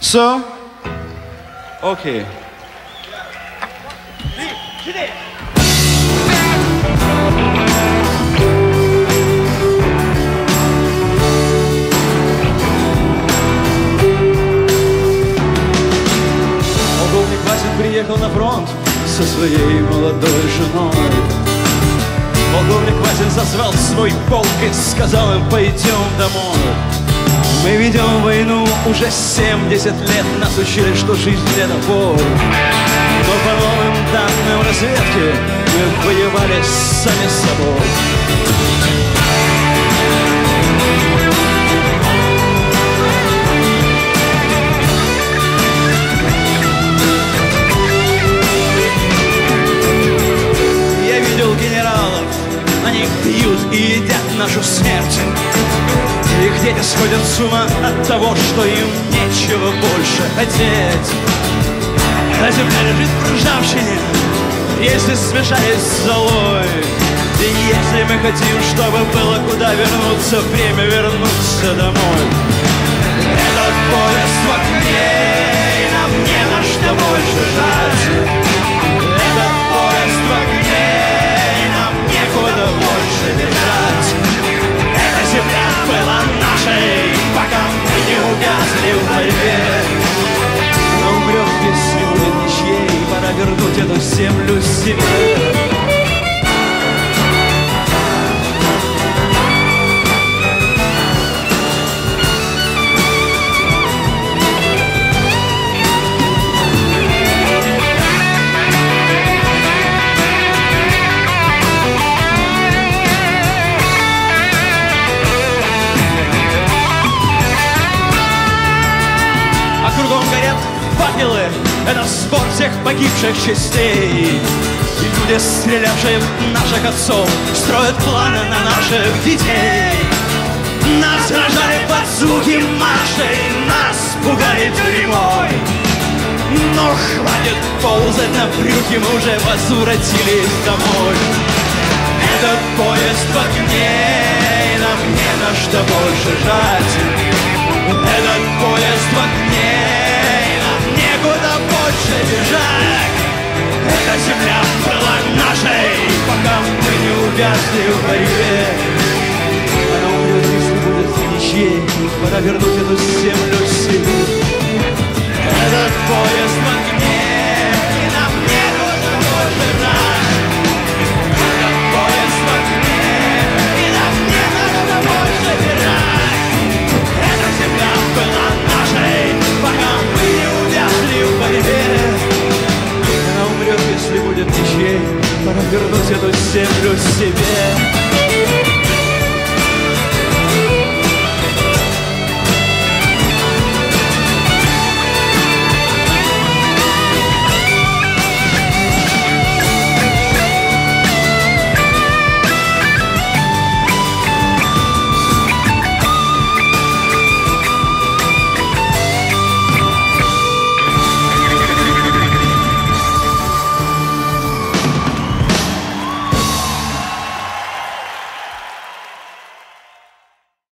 So? Okay. Полковник Васин приехал на фронт со своей молодой женой. Полковник Васин созвал свой полк и сказал им, пойдем домой. Мы ведем войну уже 70 лет, нас учили, что жизнь это бой. Но по новым данным разведки мы воевали сами с собой. Я видел генералов, они пьют и едят нашу смерть. Дети сходят с ума от того, что им нечего больше хотеть. А земля лежит в ржавчине, если смешались с золой. И если мы хотим, чтобы было куда вернуться, время вернуться домой. Этот поезд в землю факелы. Это сбор всех погибших частей. И люди, стрелявшие в наших отцов, строят планы на наших детей. Нас рожали под звуки маршей, нас пугали тюрьмой. Но хватит ползать на брюки, мы уже возвратились домой. Этот поезд в огне, и нам не на что больше жать. Больше бежать. Эта земля была нашей, пока мы не увязли в борьбе. Она умрет, если будет ничьей, пора вернуть эту землю эту землю себе.